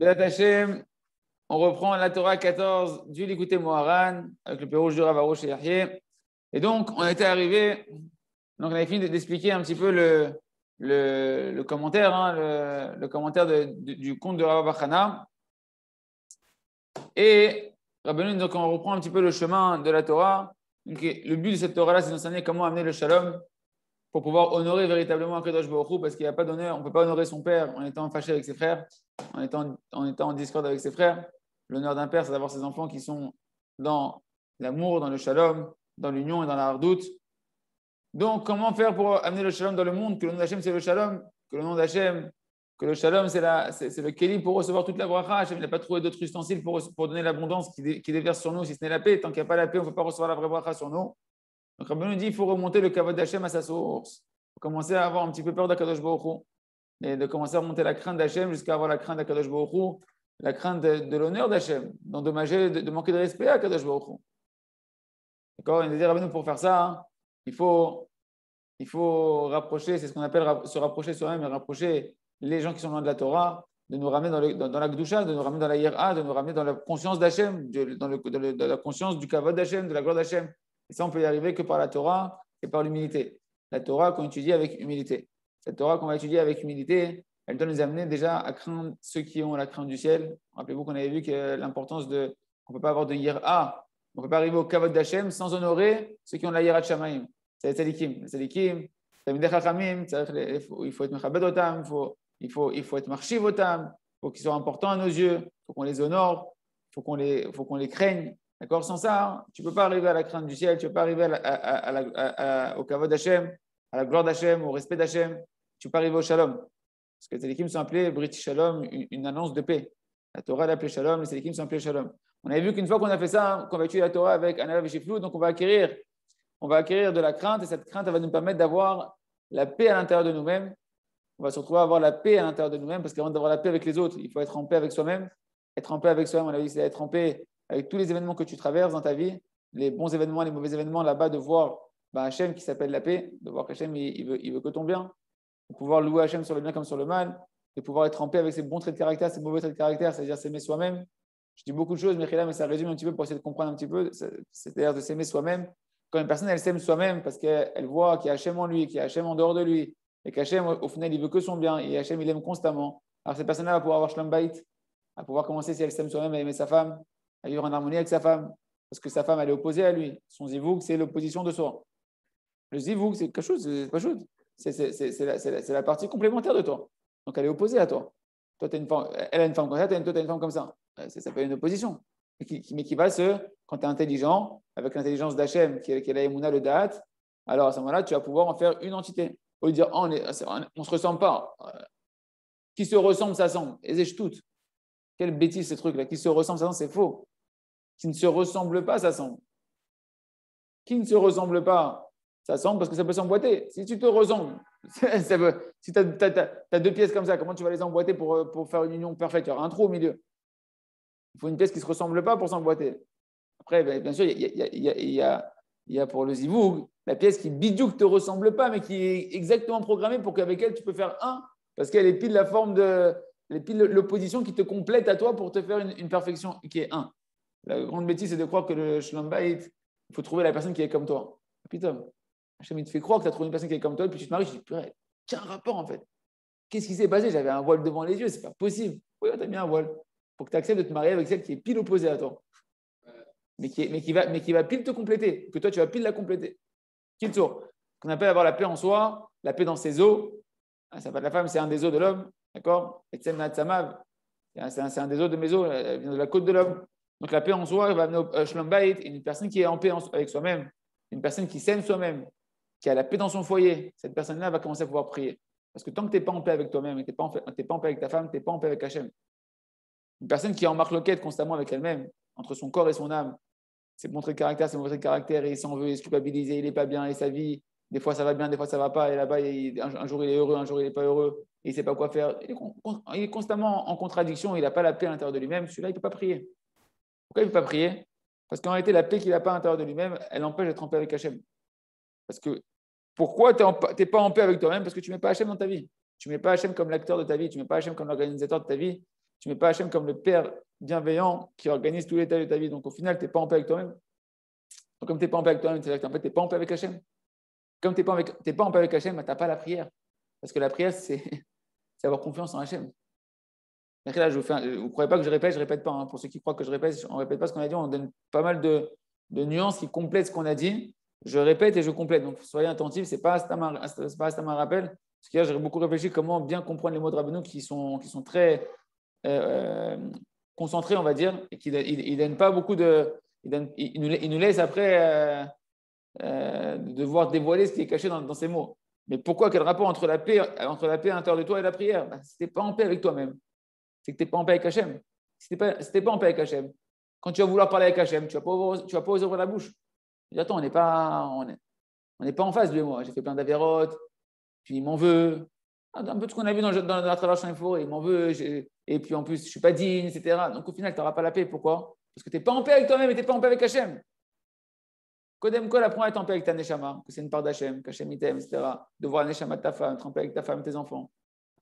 Hashem, on reprend la Torah 14 du Likuté Moharan avec le Pérouge du Ravarouche et Yahye. Et donc, on était arrivé, donc on avait fini d'expliquer un petit peu le, commentaire, hein, le, commentaire de, du conte de Rav Bachana. Et Rabbeinu, donc on reprend un petit peu le chemin de la Torah. Le but de cette Torah-là, c'est d'enseigner comment amener le shalom pour pouvoir honorer véritablement Akadosh Baruch parce qu'il n'y a pas d'honneur, on ne peut pas honorer son père en étant fâché avec ses frères, en étant, en discorde avec ses frères. L'honneur d'un père, c'est d'avoir ses enfants qui sont dans l'amour, dans le shalom, dans l'union et dans la hardoute. Donc, comment faire pour amener le shalom dans le monde? Que le nom d'Hachem, c'est le shalom, que le nom d'Hachem, que le shalom, c'est, le kéli pour recevoir toute la bracha. Hachem n'a pas trouvé d'autres ustensiles pour, donner l'abondance qui, qui, déverse sur nous, si ce n'est la paix. Tant qu'il n'y a pas la paix, on ne peut pas recevoir la vraie bracha sur nous. Donc, Rabbi nous dit il faut remonter le kavod d'Hachem à sa source. Il faut commencer à avoir un petit peu peur d'Akadosh Baruch et de commencer à remonter la crainte d'Hachem jusqu'à avoir la crainte d'Akadosh Baruch la crainte de, l'honneur d'Hachem, d'endommager, de, manquer de respect à Akadosh Baruch D'accord? Il nous dit Rabbi pour faire ça, il, faut, il faut rapprocher, c'est ce qu'on appelle se rapprocher soi-même et rapprocher les gens qui sont loin de la Torah, de nous ramener dans, la Gdusha, de nous ramener dans la Yera, de nous ramener dans la conscience d'Hachem, dans la conscience du kavod d'Hachem, de la gloire d'Hachem. Et ça, on peut y arriver que par la Torah et par l'humilité. La Torah qu'on étudie avec humilité. Cette Torah qu'on va étudier avec humilité, elle doit nous amener déjà à craindre ceux qui ont la crainte du ciel. Rappelez-vous qu'on avait vu que l'importance de. On ne peut pas avoir de yira, on ne peut pas arriver au kavod d'Hachem sans honorer ceux qui ont la yira de Shamaim. C'est les tzadikim. Les tzadikim, il faut être mechabed otam, il faut, être marchiv otam, il faut qu'ils soient importants à nos yeux, il faut qu'on les honore, il faut qu'on les, faut qu'on les craigne. D'accord Sans ça, tu ne peux pas arriver à la crainte du ciel, tu ne peux pas arriver à, au kavod d'Hachem, à la gloire d'Hachem, au respect d'Hachem, tu ne peux pas arriver au shalom. Parce que les Tzadikim sont appelés Brit Shalom, une annonce de paix. La Torah l'a appelée Shalom, les Tzadikim sont appelés Shalom. On avait vu qu'une fois qu'on a fait ça, qu'on va étudier la Torah avec Anav et Shiflou, donc on va acquérir, on va acquérir de la crainte et cette crainte va nous permettre d'avoir la paix à l'intérieur de nous-mêmes. On va se retrouver à avoir la paix à l'intérieur de nous-mêmes parce qu'avant d'avoir la paix avec les autres, il faut être en paix avec soi-même. Être en paix avec soi-même, on a dit, c'est être en paix avec tous les événements que tu traverses dans ta vie, les bons événements, les mauvais événements, là-bas, de voir bah, Hachem qui s'appelle la paix, de voir qu'Hachem, il, il, veut, que ton bien, de pouvoir louer Hachem sur le bien comme sur le mal, de pouvoir être en paix avec ses bons traits de caractère, ses mauvais traits de caractère, c'est-à-dire s'aimer soi-même. Je dis beaucoup de choses, mais mais ça résume un petit peu pour essayer de comprendre un petit peu, c'est-à-dire de s'aimer soi-même. Quand une personne, elle s'aime soi-même parce qu'elle voit qu'il y a Hachem en lui, qu'il y a Hachem en dehors de lui, et qu'Hachem, au final, il veut que son bien, et Hachem, il aime constamment. Alors cette personne-là va pouvoir avoir shalom bait, à pouvoir commencer, si elle s'aime soi-même, à aimer sa femme, à vivre en harmonie avec sa femme, parce que sa femme, elle est opposée à lui. Son zivouk, c'est l'opposition de soi. Le zivouk, c'est quelque chose, c'est pas chose. C'est la, partie complémentaire de toi. Donc elle est opposée à toi. Toi, as une femme, elle a une femme comme ça, toi, tu as une femme comme ça. Ça s'appelle une opposition. Mais qui, va se, quand tu es intelligent, avec l'intelligence d'Hachem, qui, est la Emouna, le Da'at, alors à ce moment-là, tu vas pouvoir en faire une entité. Au lieu de dire, oh, on ne se ressemble pas. Qui se ressemble, ça semble. Et c'est tout. Quelle bêtise ce truc-là. Qui se ressemble, ça c'est faux. Qui ne se ressemble pas, ça semble. Qui ne se ressemble pas, ça semble parce que ça peut s'emboîter. Si tu te ressembles, si tu as, deux pièces comme ça, comment tu vas les emboîter pour, pour faire une union parfaite? Il y aura un trou au milieu. Il faut une pièce qui ne se ressemble pas pour s'emboîter. Après, ben, bien sûr, il y a, pour le zivoug la pièce qui bidou ne te ressemble pas, mais qui est exactement programmée pour qu'avec elle, tu peux faire un, parce qu'elle est pile la forme de. L'opposition qui te complète à toi pour te faire une, perfection qui est un. La grande bêtise, c'est de croire que le shalom il faut trouver la personne qui est comme toi. Putain, Hachem, il te fait croire que tu as trouvé une personne qui est comme toi, et puis tu te maries, je dis, purée, tiens un rapport en fait. Qu'est-ce qui s'est passé? J'avais un voile devant les yeux, c'est pas possible. Oui, tu as mis un voile? Il faut que tu acceptes de te marier avec celle qui est pile opposée à toi. Mais qui, est, mais, qui va, mais qui va pile te compléter, que toi tu vas pile la compléter. Qu'il tour. Qu'on appelle avoir la paix en soi, la paix dans ses os. Ah, va la femme, c'est un des os de l'homme. D'accord? C'est un, des os de mes os, elle vient de la côte de l'homme. Donc la paix en soi, elle va amener au euh, Shalom une personne qui est en paix avec soi-même, une personne qui s'aime soi-même, qui a la paix dans son foyer, cette personne-là va commencer à pouvoir prier. Parce que tant que tu n'es pas en paix avec toi-même, tu n'es pas, en paix avec ta femme, tu n'es pas en paix avec Hachem. Une personne qui est en marque loquette constamment avec elle-même, entre son corps et son âme, c'est montrer de caractère, c'est montrer de caractère, et il s'en veut, il se culpabilise, il n'est pas bien, et sa vie, des fois ça va bien, des fois ça va pas, et là-bas, un, jour il est heureux, un jour il n'est pas heureux, et il ne sait pas quoi faire. Il est, constamment en contradiction, il n'a pas la paix à l'intérieur de lui-même, celui-là, il ne peut pas prier. Pourquoi il ne peut pas prier? Parce qu'en réalité, la paix qu'il n'a pas à l'intérieur de lui-même, elle empêche d'être en paix avec Hachem. Parce que pourquoi tu n'es pas en paix avec toi-même? Parce que tu ne mets pas Hachem dans ta vie. Tu ne mets pas Hachem comme l'acteur de ta vie, tu ne mets pas Hachem comme l'organisateur de ta vie. Tu ne mets pas Hachem comme le Père bienveillant qui organise tous les détails de ta vie. Donc au final, tu n'es pas en paix avec toi-même. Donc comme tu n'es pas en paix avec toi-même, c'est-à-dire que tu n'es pas en paix avec Hachem. Comme tu n'es pas, pas, en paix avec Hachem, bah, tu n'as pas la prière. Parce que la prière, c'est avoir confiance en Hachem. Là, vous, ne croyez pas que je répète, je ne répète pas. Hein. Pour ceux qui croient que je répète, on ne répète pas ce qu'on a dit, on donne pas mal de, nuances qui complètent ce qu'on a dit. Je répète et je complète. Donc soyez attentifs, ce n'est pas un rappel. Parce que là, j'ai beaucoup réfléchi comment bien comprendre les mots de Rabbeinu qui sont, très euh, euh, concentrés, on va dire, et qui ne donnent pas beaucoup de. Il, nous, laisse après euh, devoir dévoiler ce qui est caché dans, ces mots. Mais pourquoi Quel rapport entre la paix, entre la paix à l'intérieur de toi et la prière? Ben, Si tu n'es pas en paix avec toi-même, c'est que tu n'es pas en paix avec Hachem. Si tu n'es pas, en paix avec Hachem, quand tu vas vouloir parler avec Hachem, tu ne vas, pas, tu oser ouvrir la bouche. dis, attends, on n'est pas, on pas en face, de moi. J'ai fait plein d'avérotes, puis il m'en veut. Ah, un peu ce qu'on a vu dans, dans, la traversée forêt, il m'en veut. Et puis en plus, je ne suis pas digne, etc. Donc au final, tu n'auras pas la paix. Pourquoi? Parce que tu n'es pas en paix avec toi-même et tu n'es pas en paix avec Hachem. Kodem Kol apprend à paix avec ta Neshama, que c'est une part d'Hachem, qu'Hachem t'aime, etc. De voir la Neshama de ta femme, paix avec ta femme, tes enfants.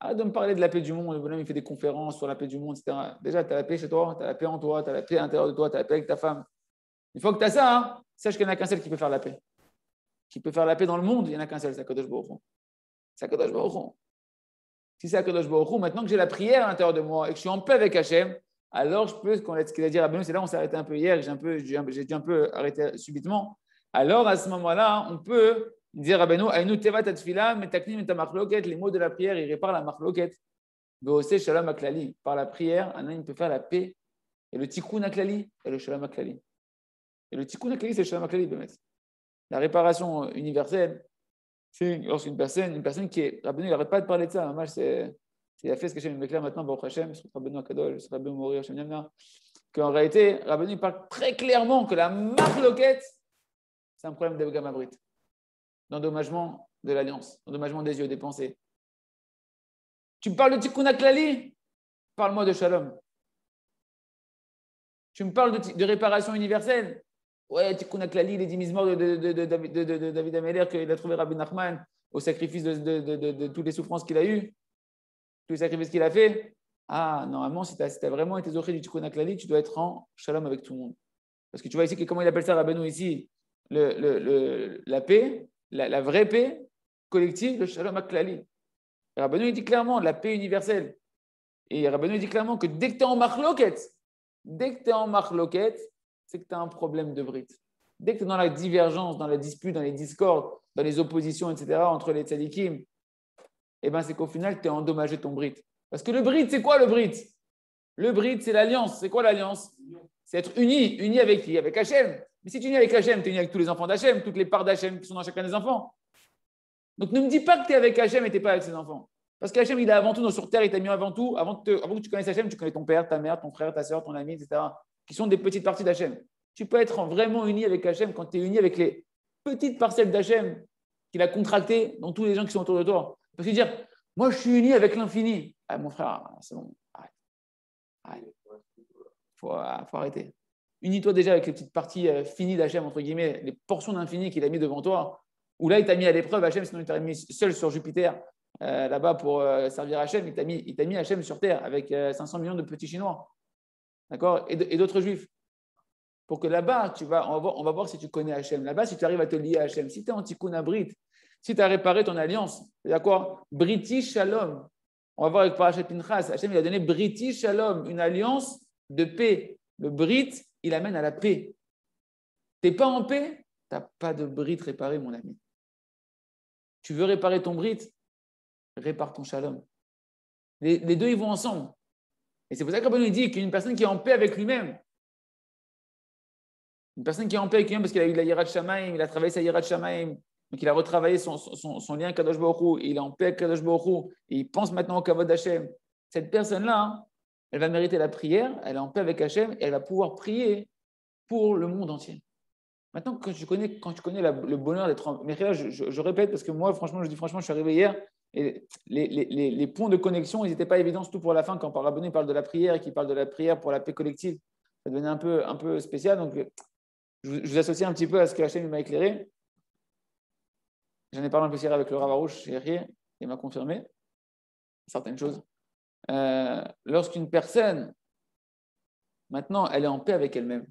Ah, de me parler de la paix du monde, le il fait des conférences sur la paix du monde, etc. Déjà, tu as la paix chez toi, tu as la paix en toi, tu as la paix à l'intérieur de toi, tu as la paix avec ta femme. Une fois que tu as ça, hein, sache qu'il n'y en a qu'un seul qui peut faire la paix. Qui peut faire la paix dans le monde, il n'y en a qu'un seul, c'est Kadosh Baruch C'est Si c'est Kadosh Baruch maintenant que j'ai la prière à l'intérieur de moi et que je suis en paix avec Hachem, alors je peux, ce qu'il a dit à c'est là on s'est arrêté un peu hier, j'ai un peu, subitement. Alors à ce moment-là, on peut dire à Beno, Aïnou teva tatfila, metaknim et les mots de la prière, il répare la marloket. Beosé shalom aklali. Par la prière, un homme peut faire la paix. Et le tikkun aklali, et le shalom aklali. Et le tikkun aklali, c'est le shalom aklali, La réparation universelle, c'est lorsqu'une personne, une personne qui est. Rabbeinu, il n'arrête pas de parler de ça. Moi, c'est. Il a fait ce que j'aime m'éclaire maintenant, Baruch Hashem, sur Rabbeinu Akadol, Rabbeinu Mori, Hashem Yamna. Qu'en réalité, Rabbeinu parle très clairement que la marloquette, c'est un problème d'Evgamabrit, d'endommagement de l'alliance, d'endommagement des yeux, des pensées. Tu me parles de Tikkun Aklali Parle-moi de Shalom. Tu me parles de, réparation universelle? Ouais, Tikkun Aklali, les dix morts de, de, de, David Ameller qu'il a trouvé Rabbi Nachman au sacrifice de, toutes les souffrances qu'il a eues, tous les sacrifices qu'il a fait. Ah, normalement, si tu as, vraiment été zoché du Tikkun Aklali, tu dois être en Shalom avec tout le monde. Parce que tu vois ici, comment il appelle ça Rabbeinu ici? La paix, la, vraie paix collective, le shalom aklali. Rabbeinu dit clairement la paix universelle. Et Rabbeinu dit clairement que dès que tu es en marloquette, dès que tu es en marloquette, c'est que tu as un problème de brite. Dès que tu es dans la divergence, dans la dispute, dans les discordes, dans les oppositions, etc., entre les tzadikim, eh ben c'est qu'au final, tu as endommagé ton brite. Parce que le brite, c'est quoi le brite? Le brite, c'est l'alliance. C'est quoi l'alliance? C'est être uni. Uni avec qui? Avec Hachem. Mais si tu es uni avec Hachem, tu es uni avec tous les enfants d'Hachem, toutes les parts d'Hachem qui sont dans chacun des enfants. Donc ne me dis pas que tu es avec Hachem et tu n'es pas avec ses enfants. Parce qu'Hachem, il est avant tout sur terre, il t'a mis avant tout. Avant, que tu connaisses Hachem, tu connais ton père, ta mère, ton frère, ta soeur, ton ami, etc. Qui sont des petites parties d'Hachem. Tu peux être vraiment uni avec Hachem quand tu es uni avec les petites parcelles d'Hachem qu'il a contractées dans tous les gens qui sont autour de toi. Parce que dire, moi je suis uni avec l'infini. Ah, mon frère, c'est bon, arrête. Il faut arrêter. Unis-toi déjà avec les petites parties euh, finies d'Hachem, entre guillemets, les portions d'infini qu'il a mis devant toi, où là, il t'a mis à l'épreuve Hachem, sinon il t'a mis seul sur Jupiter, euh, là-bas pour euh, servir Hachem, il t'a mis, mis Hachem sur Terre avec 500 millions de petits Chinois, d'accord? Et d'autres Juifs. Pour que là-bas, tu vas, on va, voir, on va voir si tu connais Hachem. Là-bas, si tu arrives à te lier à Hachem, si tu es anti-Kuna Brit, si tu as réparé ton alliance, d'accord British Shalom. On va voir avec Parashat Pinchas, Hachem, il a donné British Shalom, une alliance de paix. Le Brit, il amène à la paix. Tu n'es pas en paix, tu n'as pas de brite réparé, mon ami. Tu veux réparer ton brite, répare ton shalom. Les, deux, ils vont ensemble. Et c'est pour ça que nous dit qu'une personne qui est en paix avec lui-même, une personne qui est en paix avec lui-même parce qu'il a eu la Yirat Shamaim, il a travaillé sa Yirat Shamaim, donc il a retravaillé son lien Kadosh Baruch il est en paix avec Kadosh Baruch et il pense maintenant au Kavod Hashem. Cette personne-là, elle va mériter la prière, elle est en paix avec Hachem et elle va pouvoir prier pour le monde entier. Maintenant, quand tu connais, quand connais le bonheur d'être en... Mais là, je, répète, parce que moi, franchement, je dis franchement, je suis arrivé hier, et les, les, les, de connexion, ils n'étaient pas évidents, surtout pour la fin, quand Rabbeinu parle de la prière et qu'il parle de la prière pour la paix collective. Ça devenait un peu, un peu spécial, donc je, vous associe un petit peu à ce que Hachem m'a éclairé. J'en ai parlé un peu hier avec le Ravarouche, et il m'a confirmé certaines choses. Euh, lorsqu'une personne, maintenant, elle est en paix avec elle-même,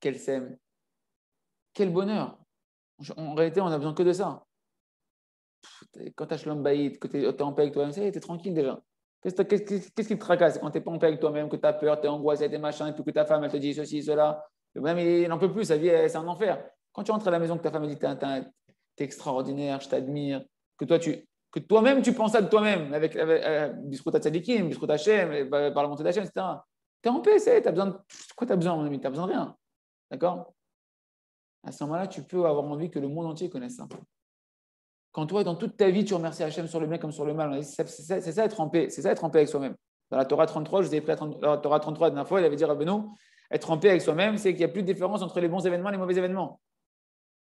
qu'elle s'aime, quel bonheur. En réalité, on n'a besoin que de ça. Quand tu as Shalom Baïd, que tu es, en paix avec toi-même, tu es tranquille déjà. Qu'est-ce qui te tracasse quand tu n'es pas en paix avec toi-même, que tu as peur, tu es angoissé, tu es et puis que ta femme, elle te dit ceci, cela? Même il n'en peut plus, sa vie, c'est un enfer. Quand tu rentres à la maison, que ta femme dit, t'es extraordinaire, je t'admire, que toi, tu, que toi-même, tu penses de toi-même, avec, avec euh, Biscout Tzadikim, Biscout Hachem, par la montée d'Hachem, etc. Tu es en paix, tu as besoin de. Quoi tu as besoin, mon ami? Tu besoin de rien. D'accord? À ce moment-là, tu peux avoir envie que le monde entier connaisse ça. Quand toi, dans toute ta vie, tu remercies Hachem sur le bien comme sur le mal, c'est ça, ça, être en paix, c'est ça être en paix avec soi-même. Dans la Torah 33, je vous ai pris la Torah 33 la dernière fois, il avait dit à Benoît, être en paix avec soi-même, c'est qu'il n'y a plus de différence entre les bons événements et les mauvais événements.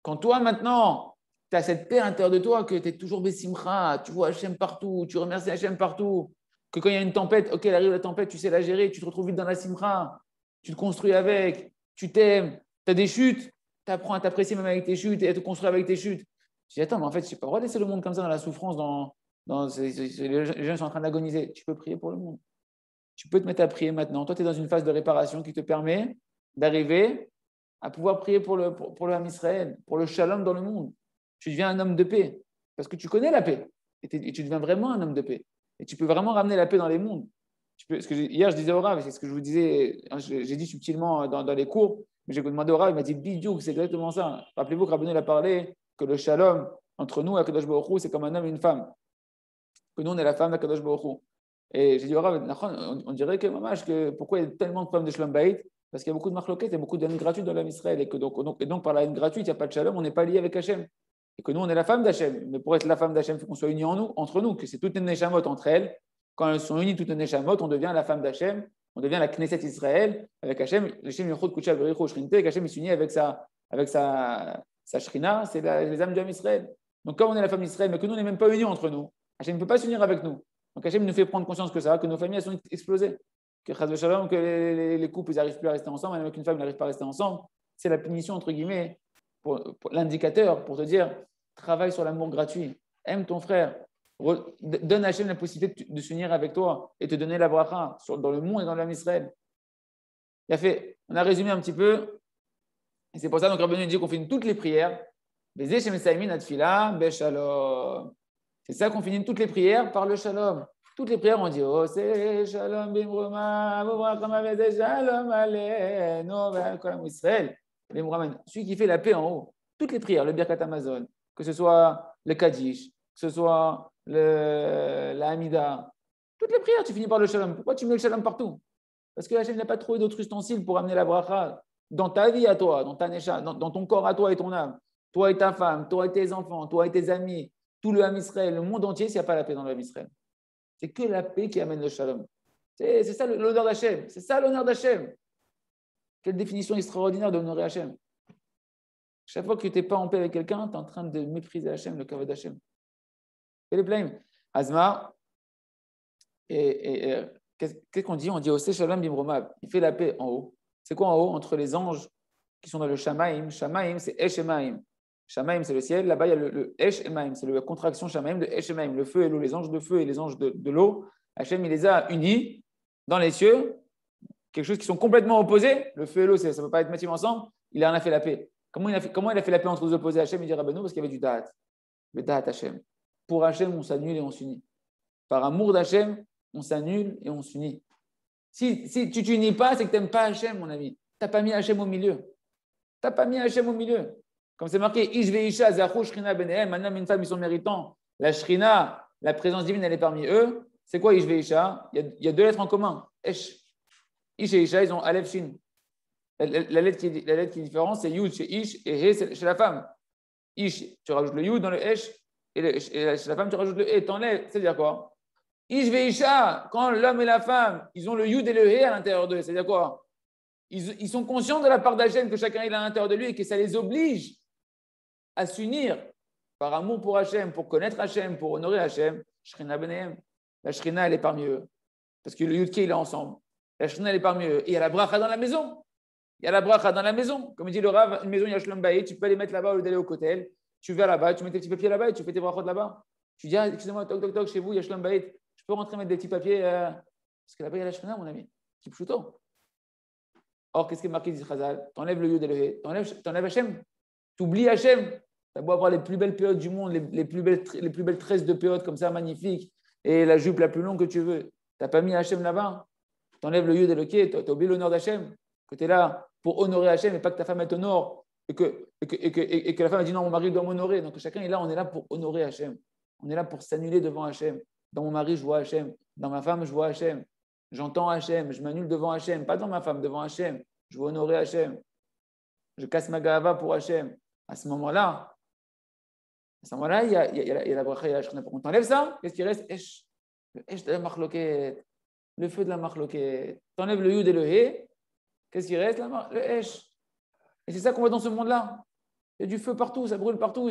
Quand toi, maintenant, tu as cette paix à l'intérieur de toi, que tu es toujours Bessimra, tu vois Hachem partout, tu remercies Hachem partout, que quand il y a une tempête, ok, elle arrive la tempête, tu sais la gérer, tu te retrouves vite dans la Simra, tu te construis avec, tu t'aimes, tu as des chutes, tu apprends à t'apprécier même avec tes chutes et à te construire avec tes chutes. Je dis, attends, mais en fait, je n'ai pas le droit de laisser le monde comme ça dans la souffrance, dans, les gens sont en train d'agoniser. Tu peux prier pour le monde. Tu peux te mettre à prier maintenant. Toi, tu es dans une phase de réparation qui te permet d'arriver à pouvoir prier pour le, pour, Israël, pour le shalom dans le monde. Tu deviens un homme de paix parce que tu connais la paix et, tu deviens vraiment un homme de paix. Et tu peux vraiment ramener la paix dans les mondes. Hier, je disais au Rav, c'est ce que je vous disais, hein, j'ai dit subtilement dans, dans les cours, mais j'ai demandé au Rav, il m'a dit Bidou, c'est exactement ça. Rappelez-vous que Rabbeinu a parlé que le shalom entre nous et Akadosh Baruch c'est comme un homme et une femme. Que nous, on est la femme d'Akadosh Baruch Et j'ai dit au Rav, on, dirait que, que pourquoi il y a tellement de femmes de Shalom Baït parce qu'il y a beaucoup de marloquettes et beaucoup de haine gratuite dans l'âme Israël. Et, que donc, et donc, par la haine gratuite, il n'y a pas de shalom, on n'est pas lié avec Hachem. Et que nous, on est la femme d'Hachem. Mais pour être la femme d'Hachem, il faut qu'on soit unis en nous, entre nous, que c'est toutes les Neshamot entre elles. Quand elles sont unies, toutes les Neshamot, on devient la femme d'Hachem, on devient la Knesset Israël avec Hachem. Hachem Yechot Kucha Bericho Shrinte, Hachem s'unit avec sa, avec sa, sa Shrina, c'est les âmes de Israël. Donc, comme on est la femme d'Israël, mais que nous, on n'est même pas unis entre nous, Hachem ne peut pas s'unir avec nous. Donc, Hachem nous fait prendre conscience que ça, que nos familles elles sont explosées que, les, les, couples n'arrivent plus à rester ensemble, même qu'une femme n'arrive pas à rester ensemble, c'est la punition, entre guillemets, l'indicateur, pour te dire travaille sur l'amour gratuit, aime ton frère, donne à Hachem la possibilité de, s'unir avec toi et te donner la bracha dans le monde et dans l'âme Israël. Il a fait, on a résumé un petit peu, et c'est pour ça que Rabbi dit qu'on finit toutes les prières. C'est ça qu'on finit toutes les prières par le shalom. Toutes les prières, on dit Oh, c'est Shalom Bimroma, Shalom Aleinu, Israël. Celui qui fait la paix en haut. Toutes les prières, le Birkat Amazon, que ce soit le Kaddish, que ce soit la Hamida, toutes les prières, tu finis par le Shalom. Pourquoi tu mets le Shalom partout? Parce que Hachem n'a pas trouvé d'autres ustensiles pour amener la bracha dans ta vie à toi, dans, ta nesha, dans, ton corps à toi et ton âme. Toi et ta femme, toi et tes enfants, toi et tes amis, tout le Ham Israël, le monde entier, s'il n'y a pas la paix dans le Ham Israël. C'est que la paix qui amène le shalom. C'est ça l'honneur d'Hachem. C'est ça l'honneur d'Hachem. Quelle définition extraordinaire d'honorer Hachem. Chaque fois que tu n'es pas en paix avec quelqu'un, tu es en train de mépriser Hachem, le kavod d'Hachem. Et les blâmes. Azma, et, qu'est-ce qu'on dit? On dit au Shalom Bimromab. Il fait la paix en haut. C'est quoi en haut? Entre les anges qui sont dans le Shamaim. Shamaim, c'est Eshemaim. Shamaim, c'est le ciel. Là-bas, il y a le, Esh Emaim, c'est la contraction Shamaim de Esh Emaim, le feu et l'eau, les anges de feu et les anges de, l'eau. Hachem, il les a unis dans les cieux, quelque chose qui sont complètement opposés. Le feu et l'eau, ça ne peut pas être métier ensemble. Il en a fait la paix. Comment il a fait, comment il a fait la paix entre les opposés Hachem, il dit Rabbeinu, parce qu'il y avait du Da'at. Le Da'at Hachem. Pour Hachem, on s'annule et on s'unit. Par amour d'Hachem, on s'annule et on s'unit. Si, si tu ne t'unis pas, c'est que tu n'aimes pas Hachem, mon ami. Tu n'as pas mis Hachem au milieu. Tu n'as pas mis Hachem au milieu. Comme c'est marqué, Ishveisha, Zahu, Shrina, Benehem, un homme et une femme, ils sont méritants. La Shrina, la présence divine, elle est parmi eux. C'est quoi Ishveisha il, il y a deux lettres en commun. Esh. Ish et Isha, ils ont Aleph Shin. La, lettre qui, est différente, c'est Yud chez Ish et He chez la femme. Ish, tu rajoutes le Yud dans le Esh, et, chez la femme, tu rajoutes le He. T'enlèves, c'est-à-dire quoi? Ish Isha, quand l'homme et la femme, ils ont le Yud et le He à l'intérieur d'eux, c'est-à-dire quoi? Ils, sont conscients de la part d'Hachem que chacun est à l'intérieur de lui et que ça les oblige à s'unir par amour pour Hachem, pour connaître Hachem, pour honorer Hachem, Shrina Benehem. La Shrina, elle est parmi eux. Parce que le Yudke, il est ensemble. La Shrina, elle est parmi eux. Et il y a la bracha dans la maison. Il y a la bracha dans la maison. Comme dit le Rav, une maison, il y a Shlom tu peux aller mettre là-bas au lieu d'aller au côté. Tu vas là-bas, tu mets tes petits papiers là-bas et tu fais tes brachot là-bas. Tu dis, ah, excusez-moi, toc, toc, toc, chez vous, il y a Je peux rentrer mettre des petits papiers euh, Parce que là-bas, il y a la Shekhinah, mon ami. C'est plutôt. Or, qu'est-ce qui est marqué dit Chazal? T'enlèves le le He, t'enlèves Hachem. T'oublies Hachem. T'as beau avoir les plus belles périodes du monde, les, plus belles, les plus belles tresses de périodes comme ça, magnifiques, et la jupe la plus longue que tu veux. T'as pas mis Hachem là-bas? T'enlèves le Yud et le He, t'as oublié l'honneur d'Hachem. Que tu es là pour honorer Hachem et pas que ta femme t'honore. Et que, et, que, et, que, et que la femme a dit non, mon mari doit m'honorer. Donc chacun est là, on est là pour honorer Hachem. On est là pour s'annuler devant Hachem. Dans mon mari, je vois Hachem. Dans ma femme, je vois Hachem. J'entends Hachem. Je m'annule devant Hachem. Pas dans ma femme, devant Hachem. Je veux honorer Hachem. Je casse ma gava pour Hachem. À ce moment-là, à ce moment-là, il y a, il y a, la bracha et la Quand on enlève ça, qu'est-ce qui reste? Le esh de. Le feu de la marloquette. Tu enlèves le yud et le he. Qu'est-ce qui reste? Le esh. Et c'est ça qu'on voit dans ce monde-là. Il y a du feu partout, ça brûle partout,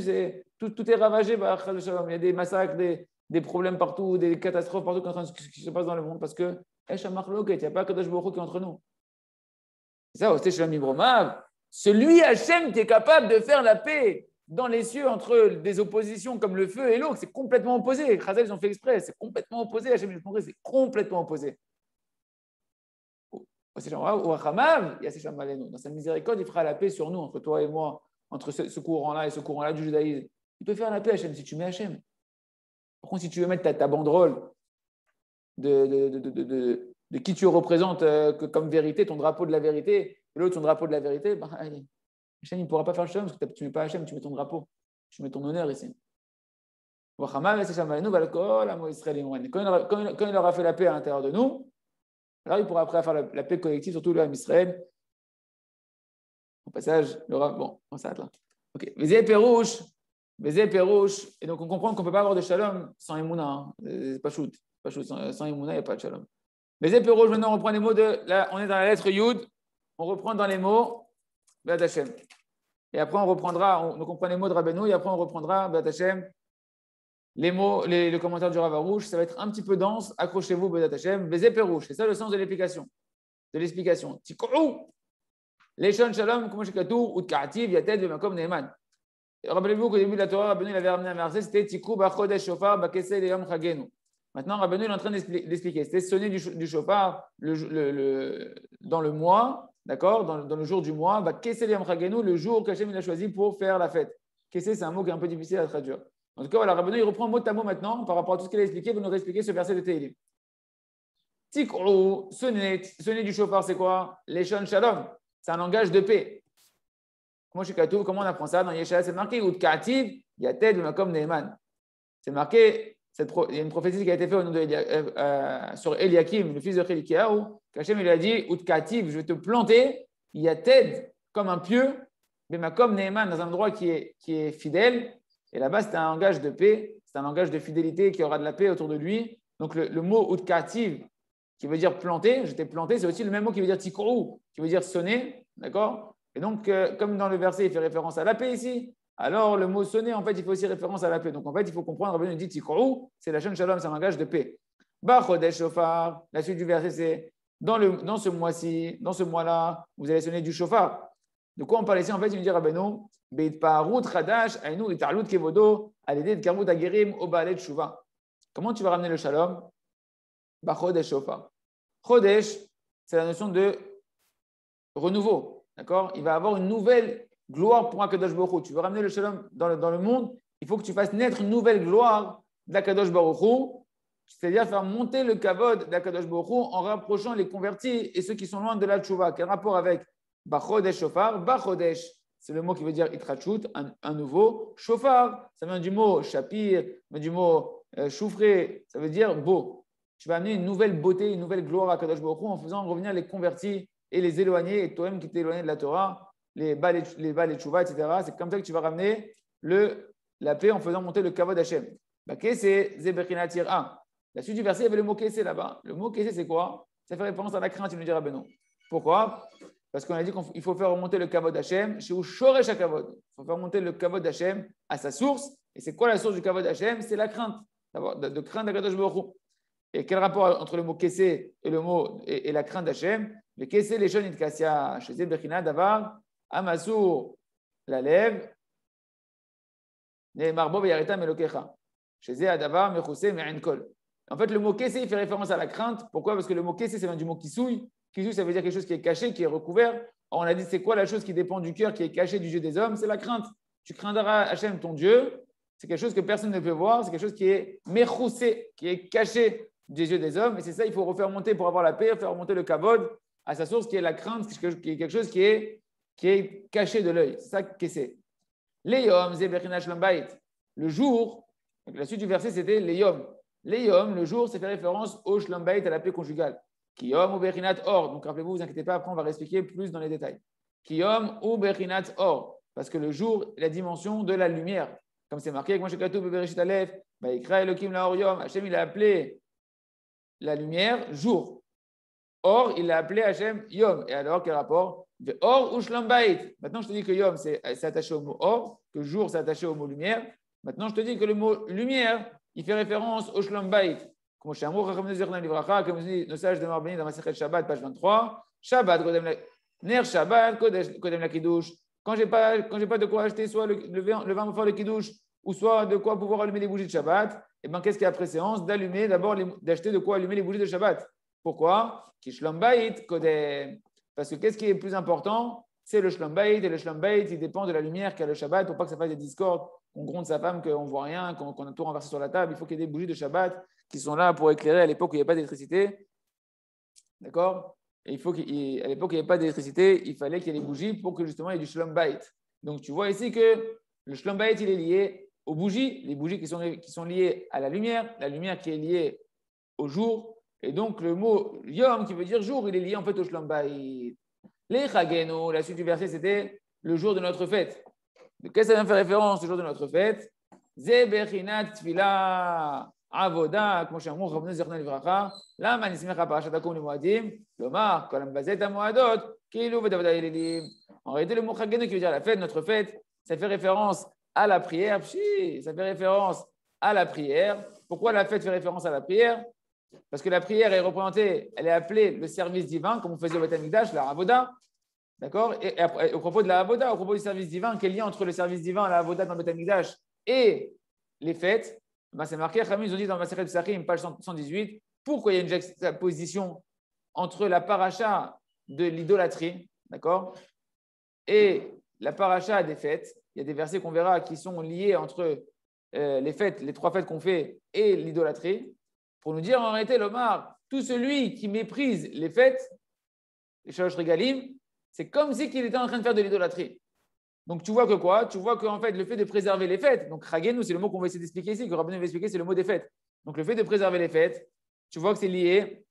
tout, est ravagé. Bah, il y a des massacres, des, problèmes partout, des catastrophes partout qui se passe dans le monde parce que il n'y a pas que Baruch qui est entre nous. C'est ça, Shalom Ibromav. Celui Hachem qui est capable de faire la paix dans les cieux entre des oppositions comme le feu et l'eau, c'est complètement opposé. Chazel, ils ont fait exprès, c'est complètement opposé. Hachem, c'est complètement opposé. Dans sa miséricorde, il fera la paix sur nous, entre toi et moi, entre ce, courant-là et ce courant-là du judaïsme. Il peut faire la paix, Hachem, si tu mets Hachem. Par contre, si tu veux mettre ta, banderole de, de, qui tu représentes euh, comme vérité, ton drapeau de la vérité, et l'autre ton drapeau de la vérité, bah, Hachem, il ne pourra pas faire le chemin parce que tu ne mets pas Hachem, tu mets ton drapeau, tu mets ton honneur ici. Quand il aura fait la paix à l'intérieur de nous, alors il pourra après faire la, paix collective, surtout le Israël. Au passage, le bon, on s'arrête là. Ok. Vézé Pérouche, Vézé Pérouche. Et donc on comprend qu'on ne peut pas avoir de shalom sans Emouna. Hein. C'est pas shoot. Pas shoot. Sans, sans il n'y a pas de shalom. Vézé Pérouche, maintenant on reprend les mots de. Là, on est dans la lettre Yud. On reprend dans les mots. Et après on reprendra, on, donc on prend les mots de Rabbeinu et après on reprendra les mots, les, le commentaire du Ravarouche, ça va être un petit peu dense. Accrochez-vous, Bézat Hashem. C'est ça le sens de l'explication. De l'explication. Tikou, Leshon Shalom, comme Shekatou, ou Ka'ativ, Yated, Vemakom. Rappelez-vous qu'au début de la Torah, Rabbeinu l'avait ramené à Marseille, c'était Tikou, Bachodesh, Shofar, Bakesel, Yom Chagenu. Maintenant, Rabbeinu est en train d'expliquer. C'était sonner du, du le, dans le mois, d'accord? Dans, le jour du mois, Chagenu, le jour qu'Hachem a choisi pour faire la fête. Kessé, c'est un mot qui est un peu difficile à traduire. En tout cas, voilà, Rabbeinu, il reprend mot à mot maintenant par rapport à tout ce qu'il a expliqué. Vous nous expliquer ce verset de Télim. Tikrou, sonner, sonner du chauffard, c'est quoi? Leshon Shalom. C'est un langage de paix. Comment on apprend ça? Dans Yeshua, c'est marqué Utkativ, Yated, Makom Neeman. C'est marqué, il y a une prophétie qui a été faite au nom de euh, euh, sur Eliakim, le fils de Chilikiaou. Kachem, il a dit Utkativ, je vais te planter, Yated, comme un pieu, mais Makom Neeman, dans un endroit qui est, qui est fidèle, et là-bas, c'est un langage de paix, c'est un langage de fidélité qui aura de la paix autour de lui. Donc le, mot utkativ, qui veut dire planter, j'étais planté, c'est aussi le même mot qui veut dire tikrou, qui veut dire sonner, d'accord? Et donc, euh, comme dans le verset, il fait référence à la paix ici, alors le mot sonner, en fait, il fait aussi référence à la paix. Donc en fait, il faut comprendre, il dit tikrou, c'est la chaîne shalom, c'est un langage de paix. Bachodesh shofar, la suite du verset, c'est dans, dans ce mois-ci, dans ce mois-là, vous allez sonner du shofar. De quoi on parle ici En fait, il me dit Rabbeinu, Comment tu vas ramener le shalom? Chodesh, c'est la notion de renouveau. D'accord? Il va avoir une nouvelle gloire pour Akadosh Baruch Tu veux ramener le shalom dans le, dans le, monde, il faut que tu fasses naître une nouvelle gloire d'Akadosh Baruch c'est-à-dire faire monter le kavod d'Akadosh Baruch en rapprochant les convertis et ceux qui sont loin de la tchouva. Quel rapport avec Bachodesh Shofar? Bachodesh, c'est le mot qui veut dire itrachut, un, nouveau. Shofar, ça vient du mot shapir, du mot euh, choufré, ça veut dire beau. Tu vas amener une nouvelle beauté, une nouvelle gloire à Kadosh Baruch en faisant revenir les convertis et les éloignés, et toi-même qui t'es éloigné de la Torah, les bas, les bas, les etc. C'est comme ça que tu vas ramener la paix en faisant monter le kavod Hashem. c'est Zebechinat La suite du verset, il y avait le mot kessé là-bas. Le mot kessé, c'est quoi? Ça fait référence à la crainte, il nous dira non. Pourquoi? Parce qu'on a dit qu'il faut faire remonter le kavod d'Hachem chez Ushoresh Kavod. Il faut faire remonter le kavod d'Hachem à sa source. Et c'est quoi la source du kavod d'Hachem C'est la crainte, de, de craindre d'Akadosh Baruch Et quel rapport entre le mot kessé et et, la crainte d'Hachem Le kessé, les jeunes kassia, chez Zebechina, Davar, Amasur, la Me'enkol. En fait, le mot kessé, il fait référence à la crainte. Pourquoi? Parce que le mot kessé, ça vient du mot kisouille. Kisouille, ça veut dire quelque chose qui est caché, qui est recouvert. On a dit, c'est quoi la chose qui dépend du cœur, qui est cachée du Dieu des hommes? C'est la crainte. Tu craindras Hachem, ton Dieu. C'est quelque chose que personne ne peut voir. C'est quelque chose qui est méchoussé, qui est caché des yeux des hommes. Et c'est ça, il faut refaire monter pour avoir la paix, faire remonter le kavod à sa source, qui est la crainte, qui est quelque chose qui est, qui est caché de l'œil. C'est ça que c'est. Le jour, la suite du verset, c'était Leyom. Leyom, le jour, c'est fait référence au shlambait, à la paix conjugale. Kiyom ou Bechinat Or. Donc rappelez-vous, vous inquiétez pas, après on va réexpliquer plus dans les détails. Kiyom ou Bechinat Or. Parce que le jour la dimension de la lumière. Comme c'est marqué, moi Bereshit Aleph, Elohim la Oriom. Hachem, il a appelé la lumière jour. Or, il l'a appelé Hachem Yom. Et alors, quel rapport? Or ou. Maintenant, je te dis que Yom, c'est attaché au mot Or, que jour, c'est attaché au mot lumière. Maintenant, je te dis que le mot lumière, il fait référence au Shlambait. Comme chez Amour, comme nous dit nos sages de Marbeni dans Shabbat, page 23. Shabbat, Shabbat, Kodem la Kiddush. Quand quand j'ai pas de quoi acheter soit le, le, vin, le vin le Kiddush, ou soit de quoi pouvoir allumer les bougies de Shabbat, eh ben, qu'est-ce qu'il y a préséance D'allumer d'abord, d'acheter de quoi allumer les bougies de Shabbat. Pourquoi? Parce que qu'est-ce qui est plus important? C'est le Shlambait, et le Shlambait, il dépend de la lumière qu'a le Shabbat, pour pas que ça fasse des discordes, qu'on gronde sa femme, qu'on voit rien, qu'on a tout renversé sur la table. Il faut qu'il y ait des bougies de Shabbat qui sont là pour éclairer à l'époque il n'y avait pas d'électricité. D'accord? Il faut qu'à l'époque, il n'y avait pas d'électricité, il fallait qu'il y ait des bougies pour que justement il y ait du Shlom Donc tu vois ici que le Shlom il est lié aux bougies, les bougies qui sont, qui sont liées à la lumière, la lumière qui est liée au jour. Et donc le mot Yom qui veut dire jour, il est lié en fait au Shlom Les Chageno, la suite du verset, c'était le jour de notre fête. Qu'est-ce que ça vient faire référence, le jour de notre fête Zebechinat Tfila. עבודה, כמו שאמרו רבנו זכרונו לברכה, למה נסמך פרשת תקום למועדים? כלומר, כל המבזה את המועדות, כאילו ודוודאי אלילים. En réalité, le mot chagenu qui veut dire la fête, notre fête, ça fait référence à la prière. Pshi, ça fait référence à la prière. Pourquoi la fête fait référence à la prière Parce que la prière est représentée, elle est appelée le service divin, comme on faisait au Beth la Avoda. D'accord? Et, au propos de la Avoda, au propos du service divin, quel lien entre le service divin, la Avoda dans le Beth et les fêtes? Ben, c'est marqué, ils ont dit dans Maseret Psachim, page 118, pourquoi il y a une juxtaposition entre la paracha de l'idolâtrie, d'accord, et la paracha des fêtes. Il y a des versets qu'on verra qui sont liés entre euh, les fêtes, les trois fêtes qu'on fait et l'idolâtrie, pour nous dire en réalité, l'Omar, tout celui qui méprise les fêtes, les Shalosh Regalim, c'est comme si qu'il était en train de faire de l'idolâtrie. Donc tu vois que quoi? Tu vois qu'en fait, le fait de préserver les fêtes, donc Chagenu, c'est le mot qu'on va essayer d'expliquer ici, que Rabbeinu va expliquer, c'est le mot des fêtes. Donc le fait de préserver les fêtes, tu vois que c'est lié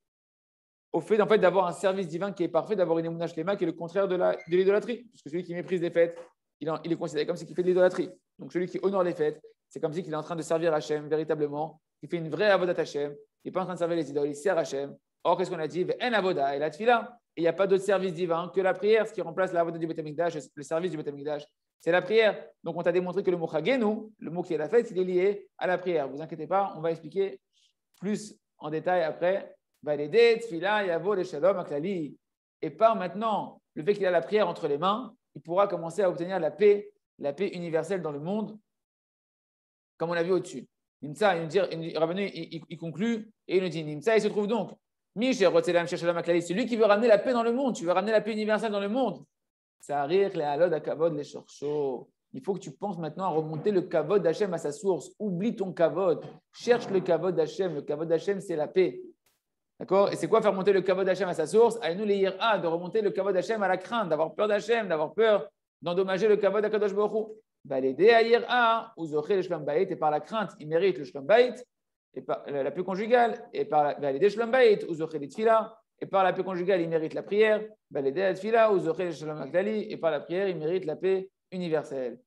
au fait, en fait d'avoir un service divin qui est parfait, d'avoir une émounage lema qui est le contraire de l'idolâtrie. De Parce que celui qui méprise les fêtes, il, est considéré comme si qu'il fait de l'idolâtrie. Donc celui qui honore les fêtes, c'est comme si qu'il est en train de servir Hachem véritablement, il fait une vraie avodat Hachem, il n'est pas en train de servir les idoles, il sert Hachem. Or, qu'est-ce qu'on a dit? En avoda et la tfila. Il n'y a pas d'autre service divin que la prière, ce qui remplace la du Betamikdash, le service du Betamikdash. C'est la prière. Donc, on t'a démontré que le mot chagenu, le mot qui est la fête, il est lié à la prière. Vous inquiétez pas, on va expliquer plus en détail après. shalom. Et par maintenant le fait qu'il a la prière entre les mains, il pourra commencer à obtenir la paix, la paix universelle dans le monde, comme on l'a vu au-dessus. Il, il, il, conclut et il nous dit Nimsa, il se trouve donc c'est lui qui veut ramener la paix dans le monde. Tu veux ramener la paix universelle dans le monde. Arrive, les halod à kavod, les. Il faut que tu penses maintenant à remonter le kavod d'Hachem à sa source. Oublie ton kavod. Cherche le kavod d'Hachem. Le kavod d'Hachem, c'est la paix. D'accord? Et c'est quoi faire monter le kavod d'Hachem à sa source? À nous les ah, de remonter le kavod d'Hachem à la crainte, d'avoir peur d'Hachem, d'avoir peur d'endommager le kavod d'Akadosh Baruch Shlam et par la crainte, il mérite le shlam et par la paix conjugale, et par la et par la paix conjugale, il mérite la prière, et par la prière, il mérite la paix universelle.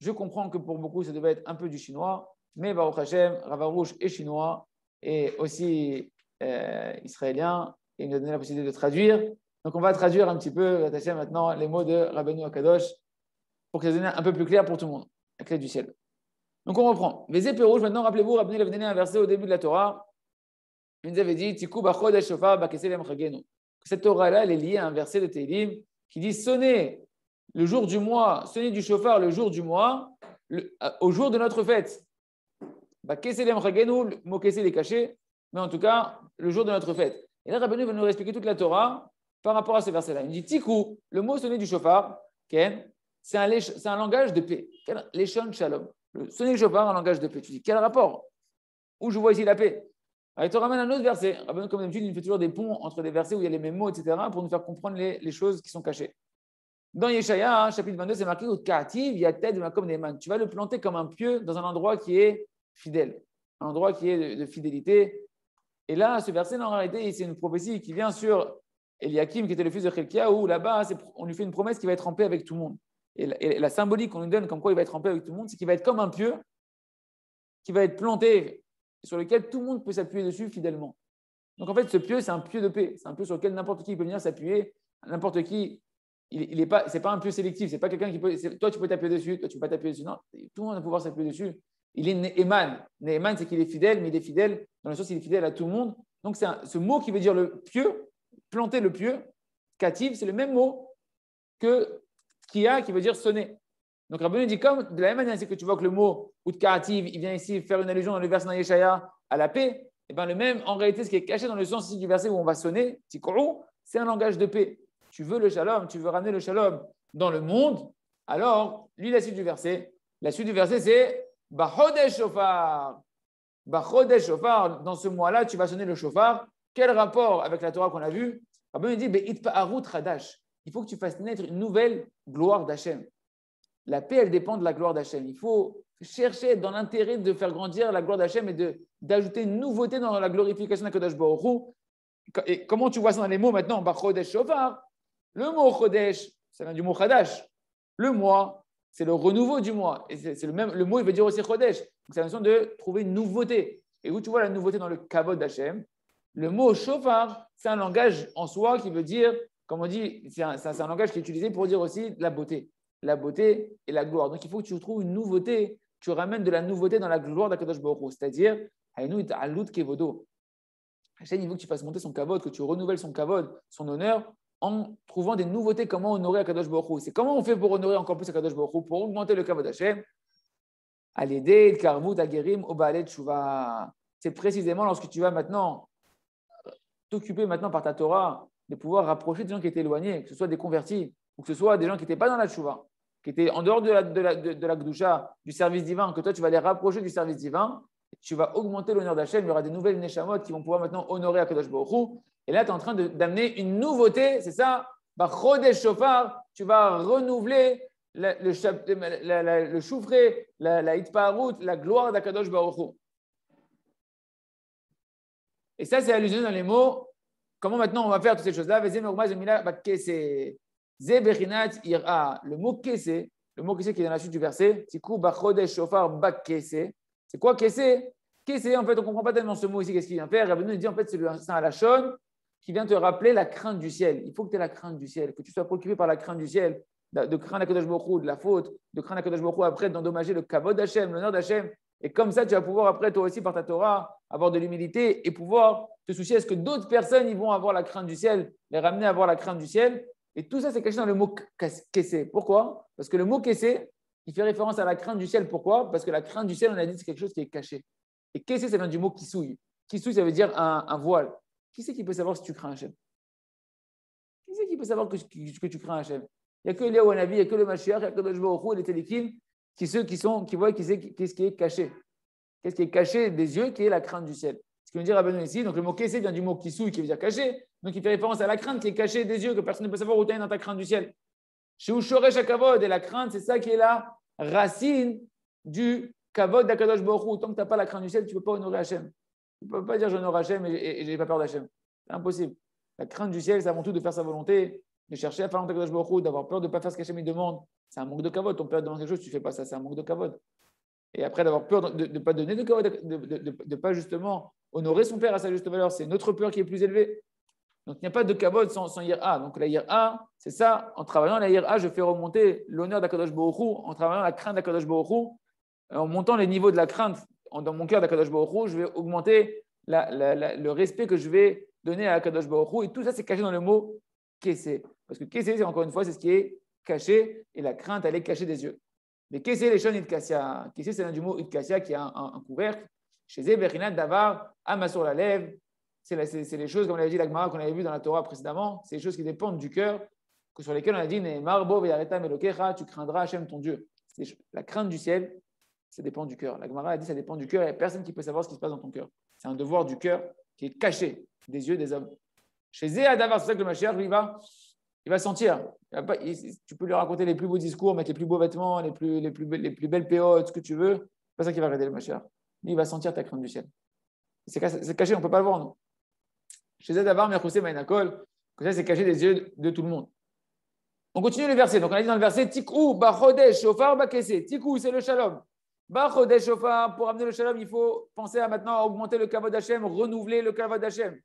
Je comprends que pour beaucoup, ça devait être un peu du chinois, mais Baruch Hashem, Ravarouche est chinois et aussi euh, israélien, et il nous a donné la possibilité de traduire. Donc on va traduire un petit peu, maintenant, les mots de Rabbeinu Akadosh pour que ça soit un peu plus clair pour tout le monde, la clé du ciel. Donc on reprend. Vézé rouge, maintenant rappelez-vous, Rabbi avait donné un verset au début de la Torah. Il nous avait dit Tikou Cette Torah-là, elle est liée à un verset de Télim qui dit Sonnez le jour du mois, sonnez du chauffard le jour du mois, le, au jour de notre fête. Le mot Kessel est caché. mais en tout cas, le jour de notre fête. Et là, Rabbeinu va nous expliquer toute la Torah par rapport à ce verset-là. Il dit Tikou, le mot sonné du chauffard, Ken, c'est un, langage de paix. L'échon shalom. Le sonner du chauffard, un langage de paix. Tu dis, quel rapport? Où je vois ici la paix? Il te ramène un autre verset. Comme d'habitude, il fait toujours des ponts entre des versets où il y a les mêmes mots, etc., pour nous faire comprendre les, choses qui sont cachées. Dans Yeshaya, hein, chapitre 22, c'est marqué il y a tête comme des. Tu vas le planter comme un pieu dans un endroit qui est fidèle, un endroit qui est de, fidélité. Et là, ce verset, en réalité, c'est une prophétie qui vient sur Eliakim, qui était le fils de Chelkia, où là-bas, on lui fait une promesse qu'il va être en paix avec tout le monde. Et la, symbolique qu'on nous donne comme quoi il va être en paix avec tout le monde, c'est qu'il va être comme un pieu qui va être planté, sur lequel tout le monde peut s'appuyer dessus fidèlement. Donc en fait, ce pieu, c'est un pieu de paix. C'est un pieu sur lequel n'importe qui peut venir s'appuyer, n'importe qui il, n'est pas, c'est pas un pieu sélectif. C'est pas quelqu'un qui peut. Toi, tu peux t'appuyer dessus. Toi, tu peux pas t'appuyer dessus. Non, tout le monde va pouvoir s'appuyer dessus. Il est Néman. Néman, c'est qu'il est fidèle, mais il est fidèle dans le sens il est fidèle à tout le monde. Donc, c'est ce mot qui veut dire le pieu, planter le pieu, cative, c'est le même mot que kia, qui veut dire sonner. Donc, Rabbi dit comme de la même manière, que tu vois que le mot utkativ, il vient ici faire une allusion dans le verset Yeshaya à la paix. Et eh bien, le même, en réalité, ce qui est caché dans le sens ici du verset où on va sonner, c'est un langage de paix tu veux le shalom, tu veux ramener le shalom dans le monde, alors, lis la suite du verset. La suite du verset, c'est Bachodesh Shofar. Bachodesh Shofar, dans ce mois-là, tu vas sonner le shofar. Quel rapport avec la Torah qu'on a vu Rabbi dit Il faut que tu fasses naître une nouvelle gloire d'Hachem. La paix, elle dépend de la gloire d'Hachem. Il faut chercher dans l'intérêt de faire grandir la gloire d'Hachem et d'ajouter une nouveauté dans la glorification d'Akadosh Baruch Et comment tu vois ça dans les mots maintenant? Shofar, le mot Chodesh, ça vient du mot Chadash. Le mois, c'est le renouveau du mois. Et c'est le même, le mot, il veut dire aussi Chodesh. Donc, c'est la notion de trouver une nouveauté. Et où tu vois la nouveauté dans le Kavod d'Hachem? Le mot Shofar, c'est un langage en soi qui veut dire, comme on dit, c'est un, langage qui est utilisé pour dire aussi la beauté. La beauté et la gloire. Donc, il faut que tu trouves une nouveauté. Tu ramènes de la nouveauté dans la gloire d'Akadosh Baruch C'est-à-dire, Alut Kevodo. Hachem, il veut que tu fasses monter son kavod, que tu renouvelles son kavod, son honneur, en trouvant des nouveautés comment honorer Akadosh Baruch C'est comment on fait pour honorer encore plus Akadosh Baruch pour augmenter le kavod Tshuva. C'est précisément lorsque tu vas maintenant t'occuper maintenant par ta Torah de pouvoir rapprocher des gens qui étaient éloignés, que ce soit des convertis ou que ce soit des gens qui n'étaient pas dans la Tshuva, qui étaient en dehors de la, de la, la Gdusha, du service divin, que toi tu vas les rapprocher du service divin, tu vas augmenter l'honneur d'Hachem, il y aura des nouvelles Neshamot qui vont pouvoir maintenant honorer Akadosh Baruch et là, tu es en train d'amener une nouveauté, c'est ça? Chodesh Shofar, tu vas renouveler le, le, le choufré, la, la la gloire d'Akadosh Baruch Et ça, c'est allusionné dans les mots. Comment maintenant on va faire toutes ces choses-là? Le mot kese, le mot kese qui est dans la suite du verset, c'est quoi kese? Kese, en fait, on ne comprend pas tellement ce mot ici, qu'est-ce qu'il vient faire. Rabbeinu dit en fait, c'est un lachon qui vient te rappeler la crainte du ciel. Il faut que tu aies la crainte du ciel, que tu sois préoccupé par la crainte du ciel, de craindre Akadosh Baruch de la faute, de craindre Akadosh Baruch après d'endommager le kavod d'Hachem, l'honneur d'Hachem. Et comme ça, tu vas pouvoir après, toi aussi, par ta Torah, avoir de l'humilité et pouvoir te soucier est-ce que d'autres personnes ils vont avoir la crainte du ciel, les ramener à avoir la crainte du ciel? Et tout ça, c'est caché dans le mot kessé. Pourquoi? Parce que le mot kessé, il fait référence à la crainte du ciel. Pourquoi? Parce que la crainte du ciel, on a dit, c'est quelque chose qui est caché. Et kessé, ça vient du mot kisouille. Kisouille, ça veut dire un voile. Qui c'est qui peut savoir si tu crains Hachem? Qui c'est qui peut savoir que, que, tu crains Hachem? Il n'y a que Léa Nabi, il n'y a que le Mashiach, il n'y a que le Jbaoru et les Télékim, qui ceux qui, sont, qui voient qu'est-ce qui est caché. Qu'est-ce qui est caché des yeux, qui est la crainte du ciel. Que veut dire Rabbeinu ici, donc le mot kessé vient du mot kisouille, qui veut dire caché, donc il fait référence à la crainte qui est cachée des yeux, que personne ne peut savoir où tu es dans ta crainte du ciel. Chez Ushoresh Kavod, et la crainte, c'est ça qui est la racine du Kavod d'Akadosh Baruch Tant que tu n'as pas la crainte du ciel, tu ne peux pas honorer Hachem. Tu ne peux pas dire j'honore Hachem et, je n'ai pas peur d'Hachem. C'est impossible. La crainte du ciel, c'est avant tout de faire sa volonté, de chercher à faire l'entrée de d'avoir peur de ne pas faire ce qu'Hachem demande. C'est un manque de kavod. Ton père demande quelque chose, tu ne fais pas ça, c'est un manque de kavod. Et après, d'avoir peur de ne pas donner de kavod, de ne pas justement honorer son père à sa juste valeur, c'est notre peur qui est plus élevée. Donc, il n'y a pas de kavod sans, sans ira. Donc, la ira, c'est ça. En travaillant la ira, je fais remonter l'honneur d'Akadosh Baruch en travaillant la crainte d'Akadosh Baruch en montant les niveaux de la crainte dans mon cœur d'Akadosh Baruch je vais augmenter le respect que je vais donner à Akadosh Baruch et tout ça c'est caché dans le mot kessé. Parce que kessé, c'est encore une fois, c'est ce qui est caché et la crainte, elle est cachée des yeux. Mais kessé, les chons idkassia. Kessé, c'est l'un du mot idkassia qui a un, couvercle. Chez Zéberinat Davar, Amasur la lèvre, c'est les choses, comme on avait dit, l'Agmara qu'on avait vu dans la Torah précédemment, c'est les choses qui dépendent du cœur, sur lesquelles on a dit Marbo tu craindras Hachem ton Dieu. La crainte du ciel, ça dépend du cœur. L'Agmara a dit ça dépend du cœur, il n'y a personne qui peut savoir ce qui se passe dans ton cœur. C'est un devoir du cœur qui est caché des yeux des hommes. Chez Zéadavar, c'est ça que le Mashiach, lui, va, il va sentir. tu peux lui raconter les plus beaux discours, mettre les plus beaux vêtements, les plus, les belles péotes, ce que tu veux. C'est pas ça qui va regarder le Mashiach. Lui, il va sentir ta crainte du ciel. C'est caché, on ne peut pas le voir, non Chez Merkousé, Maïnakol, ça, c'est caché des yeux de tout le monde. On continue le verset. Donc, on a dit dans le verset Tikou, Bachodesh, Shofar, Bakese. Tikou, c'est le shalom. Bachodesh, Shofar, pour amener le shalom, il faut penser à maintenant augmenter le kavod Hashem, renouveler le kavod Hashem.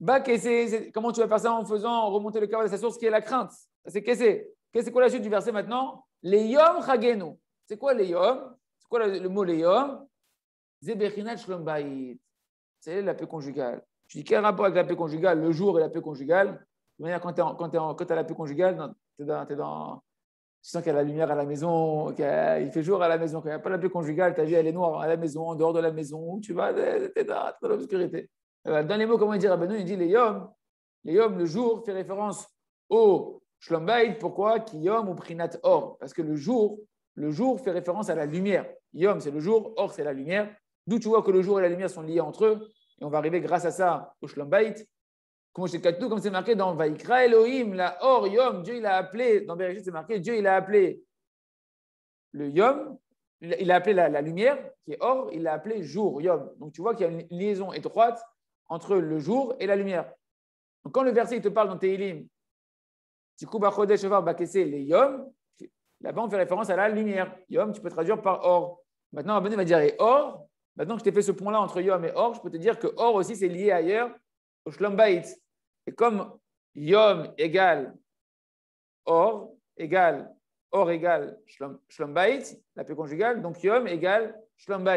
Bakese, comment tu vas faire ça en faisant remonter le kavod de sa source qui est la crainte? C'est Kese. C'est quoi la suite du verset maintenant? Les Chagenu. C'est quoi les Yom C'est quoi le, mot les Yom C'est la paix conjugale. Tu dis quel rapport avec la paix conjugale? Le jour et la paix conjugale quand tu as la paix conjugale, tu dans, tu sens qu'il y a la lumière à la maison, qu'il fait jour à la maison. Quand il n'y a pas la paix conjugale, ta vie elle est noire à la maison, en dehors de la maison, tu vas, tu es dans, l'obscurité. Euh, dans les mots, comment il dit Rabbeinu? Il dit les yom, les yom, le jour, fait référence au shlombaïd. Pourquoi? Qui yom ou prinat or Parce que le jour, le jour fait référence à la lumière. Yom, c'est le jour, or, c'est la lumière. D'où tu vois que le jour et la lumière sont liés entre eux. Et on va arriver grâce à ça au shlombaïd comme c'est marqué dans Vaikra Elohim, la Or Yom, Dieu il a appelé, dans Bereshit c'est marqué, Dieu il a appelé le Yom, il a appelé la, lumière, qui est Or, il l'a appelé jour, Yom. Donc tu vois qu'il y a une liaison étroite entre le jour et la lumière. Donc quand le verset il te parle dans Tehilim, les Yom, là-bas on fait référence à la lumière. Yom, tu peux traduire par Or. Maintenant, Abonné va dire et Or, maintenant que je t'ai fait ce point-là entre Yom et Or, je peux te dire que Or aussi c'est lié ailleurs au Shlom et comme Yom égale Or égale Or égale Shlom, la paix conjugale, donc Yom égale Shlom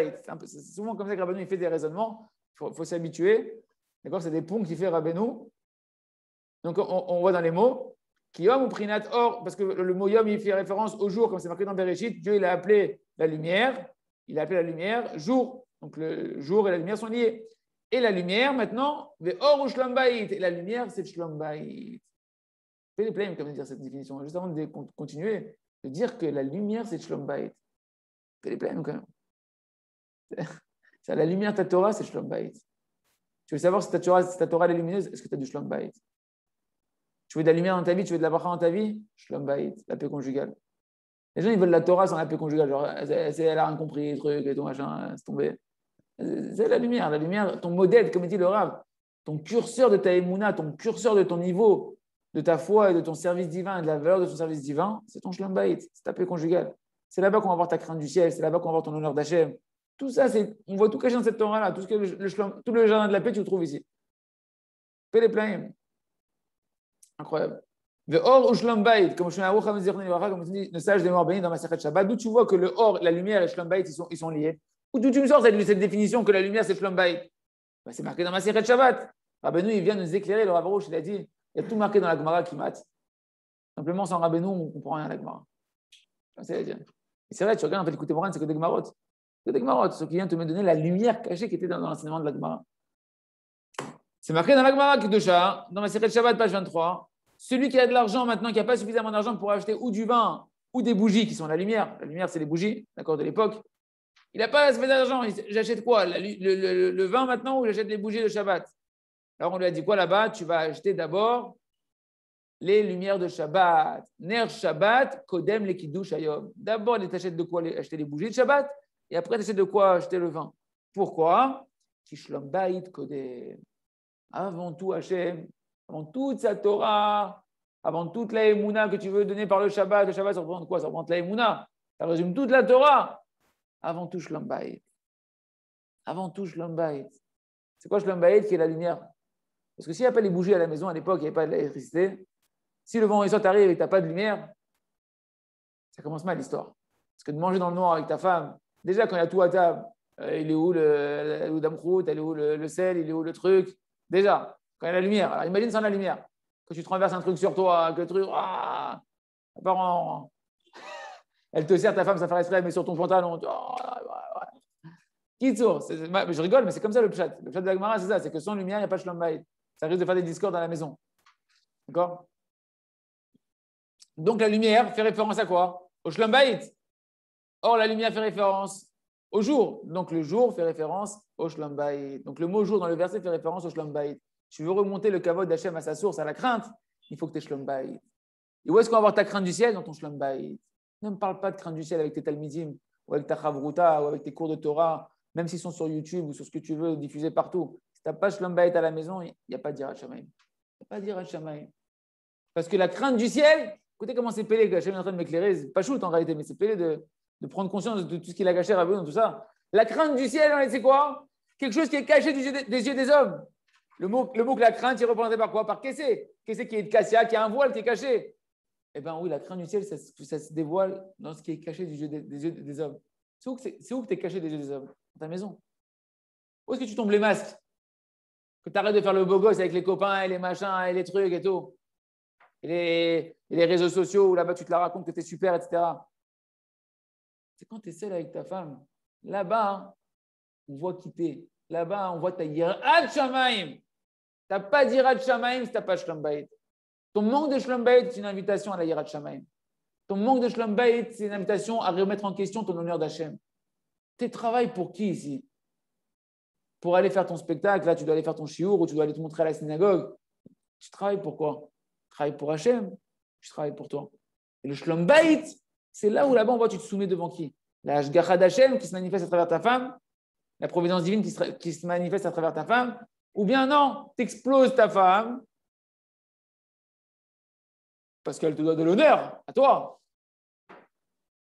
C'est souvent comme ça que Rabbeinu il fait des raisonnements, il faut, s'habituer. D'accord C'est des ponts qu'il fait Rabbeinu. Donc on, voit dans les mots Yom ou Prinat Or, parce que le mot Yom il fait référence au jour, comme c'est marqué dans Bereshit, Dieu il a appelé la lumière, il a appelé la lumière jour. Donc le jour et la lumière sont liés. Et la lumière, maintenant, Et la lumière, c'est shlombaït. Fais les plaines, comme dire cette définition. Juste avant de continuer, de dire que la lumière, c'est shlombaït. Fais les plaines, quand même. C'est la lumière de ta Torah, c'est shlombaït. Tu veux savoir si ta Torah, si ta Torah est lumineuse, est-ce que tu as du shlombaït Tu veux de la lumière dans ta vie, tu veux de la bracha dans ta vie? Shlombaït, la paix conjugale. Les gens, ils veulent la Torah sans la paix conjugale. Genre, elle, a rien compris, truc, et tout, machin, c'est tombé. C'est la lumière. La lumière, ton modèle, comme dit le Rav, ton curseur de ta émouna, ton curseur de ton niveau, de ta foi et de ton service divin et de la valeur de ton service divin, c'est ton shlombaït, c'est ta paix conjugale. C'est là-bas qu'on va voir ta crainte du ciel, c'est là-bas qu'on va voir ton honneur d'Hachem. Tout ça, on voit tout caché dans cette Torah-là. Tout, ce le, tout le jardin de la paix, tu le trouves ici. Pleins. Incroyable. or ou shlombaït, comme je dit, le sage des morts bénis dans ma Shabbat, d'où tu vois que le or, la lumière et le sont, ils sont liés? Où tu me sors cette, définition que la lumière, c'est Shlom ben, C'est marqué dans ma de Shabbat. Rabbeinu, il vient nous éclairer, le Ravarouche, il a dit, il y a tout marqué dans la Gemara qui mate. Simplement, sans Rabbeinu, on ne comprend rien à la Gemara. C'est vrai, tu regardes, en fait, écoutez Moran, c'est que des Gemarot. C'est des Gemarot, ce qui vient te donner la lumière cachée qui était dans, l'enseignement de la Gemara. C'est marqué dans la Gemara Kedusha, dans ma série de Shabbat, page 23. Celui qui a de l'argent maintenant, qui n'a pas suffisamment d'argent pour acheter ou du vin ou des bougies qui sont la lumière. La lumière, c'est les bougies, d'accord, de l'époque. Il n'a pas assez d'argent. J'achète quoi? Le, vin maintenant ou j'achète les bougies de Shabbat? Alors on lui a dit quoi là-bas? Tu vas acheter d'abord les lumières de Shabbat. Ner Shabbat, Kodem les Kiddush Ayom. D'abord, tu achètes de quoi? Acheter les bougies de Shabbat et après, tu achètes de quoi? Acheter le vin. Pourquoi? Kishlom Bait Kodem. Avant tout, Hachem, avant toute sa Torah, avant toute la Emouna que tu veux donner par le Shabbat. Le Shabbat, ça représente quoi? Ça représente la Emouna. Ça résume toute la Torah avant tout Shlom Avant tout Shlom C'est quoi Shlom qui est la lumière? Parce que s'il n'y a pas les bougies à la maison, à l'époque, il n'y avait pas d'électricité. Si le vent et arrive et que tu n'as pas de lumière, ça commence mal l'histoire. Parce que de manger dans le noir avec ta femme, déjà quand il y a tout à table, euh, il est où le, le damkrout, il est où le, sel, il est où le truc? Déjà, quand il y a la lumière. Imagine sans la lumière. Que tu te renverses un truc sur toi, que truc. Ah, elle te sert ta femme, ça fait exprès, mais sur ton pantalon. Oh, Kitsour, je rigole, mais c'est comme ça le pshat. Le pshat de la c'est ça, c'est que sans lumière, il n'y a pas de. Ça risque de faire des discords dans la maison. D'accord? Donc la lumière fait référence à quoi? Au shalom. Or, la lumière fait référence au jour. Donc le jour fait référence au shalom. Donc le mot jour dans le verset fait référence au shalom. Tu veux remonter le kavod d'Hachem à sa source, à la crainte, il faut que tu aies shalom. Et où est-ce qu'on va avoir ta crainte du ciel? Dans ton shalom. Ne me parle pas de crainte du ciel avec tes talmidim, ou avec ta chavruta, ou avec tes cours de Torah, même s'ils sont sur YouTube ou sur ce que tu veux, diffusés partout. Si tu n'as pas Shalom Bayit à la maison, il n'y a pas de Shamaim. Il n'y a pas de Shamaim. Parce que la crainte du ciel, écoutez comment c'est pélé, que est en train de m'éclairer, c'est pas shoot en réalité, mais c'est pélé de, prendre conscience de tout ce qu'il a caché à dans tout ça. La crainte du ciel, c'est quoi? Quelque chose qui est caché des yeux des, hommes. Le mot, le mot que la crainte, il est représenté par quoi? Par Kessé. Kessé qui est de Cassia, qui a un voile qui est caché. Eh bien oui, la crainte du ciel, ça, se dévoile dans ce qui est caché des yeux des, hommes. C'est où que tu es caché des yeux des hommes? Dans ta maison. Où est-ce que tu tombes les masques? Que tu arrêtes de faire le beau gosse avec les copains et les machins et les trucs et tout. Et les, réseaux sociaux où là-bas tu te la racontes que tu es super, etc. C'est quand tu es seul avec ta femme. Là-bas, on voit qui t'es. Là-bas, on voit ta yirat shamaim. Tu n'as pas d'yirat shamaim si tu n'as pas shlom Ton manque de shlom c'est une invitation à la yirat shamaim. Ton manque de shlom c'est une invitation à remettre en question ton honneur d'Hachem. Tu travailles pour qui ici? Pour aller faire ton spectacle, là tu dois aller faire ton chiour ou tu dois aller te montrer à la synagogue. Tu travailles pour quoi? Tu travailles pour Hachem, tu travailles pour toi. Et le shlom c'est là où là-bas on voit tu te soumets devant qui? La hashgacha d'Hachem qui se manifeste à travers ta femme, la providence divine qui se, qui se manifeste à travers ta femme, ou bien non, tu exploses ta femme parce qu'elle te doit de l'honneur à toi.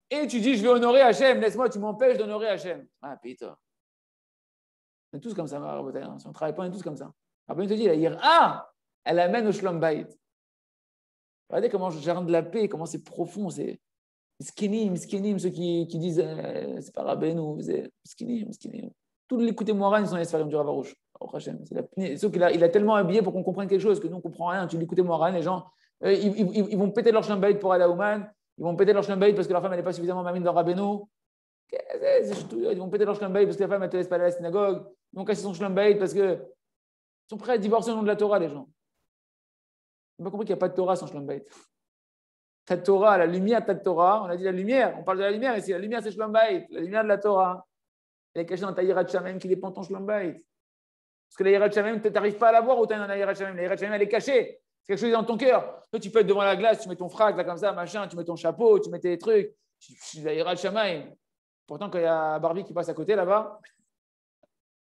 Et tu dis, je vais honorer Hachem, laisse-moi, tu m'empêches d'honorer Hachem. Ah, putain. On est tous comme ça. Si on ne travaille pas, on est tous comme ça. Après, il te dit, la ah, elle amène au Shlom Regardez comment je gère de la paix, comment c'est profond, c'est skinim, skinim, ceux qui, qui disent, euh, c'est pas Rabbeinu, c'est skinim, skinim. Tous les écoutez Moran, ils sont les sphères du Ravarouche. Sauf qu'il a, il a tellement habillé pour qu'on comprenne quelque chose que nous, on ne comprend rien. Tu l'écoutes Moran, les gens, euh, ils, vont péter leur Shlom pour aller à Ouman ils vont péter leur shlambait parce que leur femme n'est pas suffisamment mamine dans Rabbeinu. Ils vont péter leur shlambait parce que la femme ne te laisse pas aller à la synagogue. Ils vont casser son shlambait parce qu'ils sont prêts à divorcer au nom de la Torah, les gens. Ils n'ont pas compris qu'il n'y a pas de Torah sans shlambait. Ta Torah, la lumière, ta Torah, on a dit la lumière, on parle de la lumière ici. La lumière, c'est shlambait, la lumière de la Torah. Elle est cachée dans ta yirat qui dépend de ton shlambait. Parce que la yirat tu n'arrives pas à la voir tu dans la yirat La yirat elle est cachée quelque chose dans ton cœur. Toi, tu peux être devant la glace, tu mets ton frac, là, comme ça, machin, tu mets ton chapeau, tu mets tes trucs. Tu iras le chamaï. Pourtant, quand il y a Barbie qui passe à côté là-bas,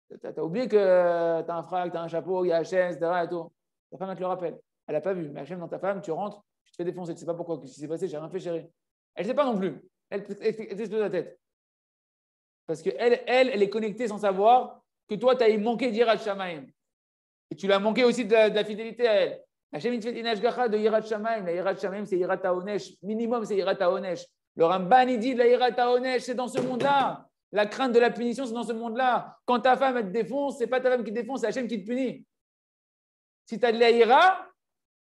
tu as, oublié que tu as un frac, tu as un chapeau, il y a HM, etc. Et tout. Ta femme, elle te le rappelle. Elle n'a pas vu. Mais HM dans ta femme, tu rentres, tu te fais défoncer. Tu ne sais pas pourquoi, qu'est-ce qui s'est passé, j'ai rien fait, chérie. Elle ne sait pas non plus. Elle, de la tête. Parce qu'elle, elle, elle est connectée sans savoir que toi, tu as manqué d'Irat Shamaim. Et tu l'as manqué aussi de la fidélité à elle. Hachem, il fait une ashgacha de Yirat Shamaim. La Yirat Shamaim, c'est Yirat Haonesh. Minimum, c'est Yirat Haonesh. Le Ramban, il dit la Yirat Haonesh, c'est dans ce monde-là. La crainte de la punition, c'est dans ce monde-là. Quand ta femme, elle te défonce, c'est pas ta femme qui te défonce, c'est Hachem qui te punit. Si tu as de la Yira,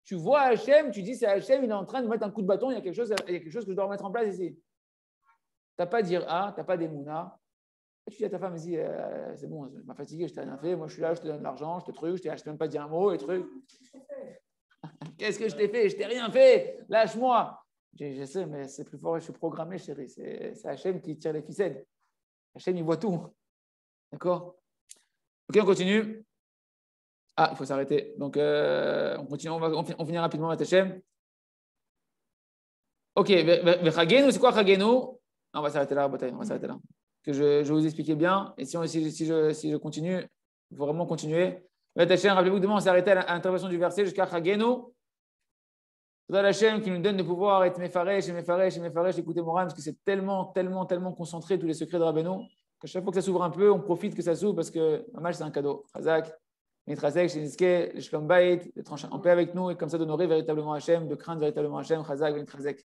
tu vois Hachem, tu dis c'est Hachem, il est en train de mettre un coup de bâton, il y a quelque chose, il y a quelque chose que je dois remettre en place ici. Tu n'as pas dire ah, tu n'as pas d'Emouna. Tu dis à ta femme, euh, c'est bon, je m'as fatigué, je t'ai rien fait, moi je suis là, je te donne de l'argent, je te truc, je t'ai même pas dit un mot et truc. Qu'est-ce que je t'ai fait? Je t'ai rien fait. Lâche-moi. Je, sais, mais c'est plus fort. Je suis programmé, chérie. C'est Hachem qui tire les ficelles. Hachem, il voit tout. D'accord? Ok, on continue. Ah, il faut s'arrêter. Donc, euh, on continue. On, va, on, finit rapidement avec Hachem. Ok, Chagenu, c'est quoi Chagenu? On va s'arrêter là, On va s'arrêter là. Que je, je, vous expliquer bien. Et si je continue, il faut vraiment continuer. Rappelez-vous, demain, on s'est arrêté à l'intervention du verset jusqu'à Chagenu. la chaîne qui nous donne de pouvoir être Mefaresh et Mefaresh et Mefaresh, écoutez Moran, parce que c'est tellement, tellement, tellement concentré tous les secrets de Rabbeinu, qu'à chaque fois que ça s'ouvre un peu, on profite que ça s'ouvre parce que, normal, c'est un cadeau. Chazak, Mitrasek, Shiniske, Shlom Bait, d'être en paix avec nous et comme ça d'honorer véritablement Hachem, de craindre véritablement Hachem, Chazak, Mitrasek.